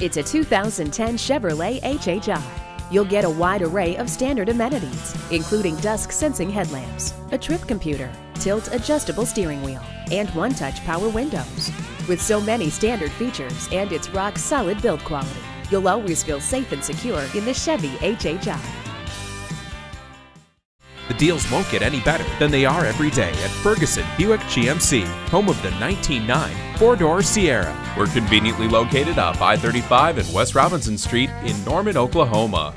It's a 2010 Chevrolet HHR. You'll get a wide array of standard amenities, including dusk sensing headlamps, a trip computer, tilt adjustable steering wheel, and one-touch power windows. With so many standard features and its rock solid build quality, you'll always feel safe and secure in the Chevy HHR. The deals won't get any better than they are every day at Ferguson Buick GMC, home of the 1909 four door Sierra. We're conveniently located off I 35 and West Robinson Street in Norman, Oklahoma.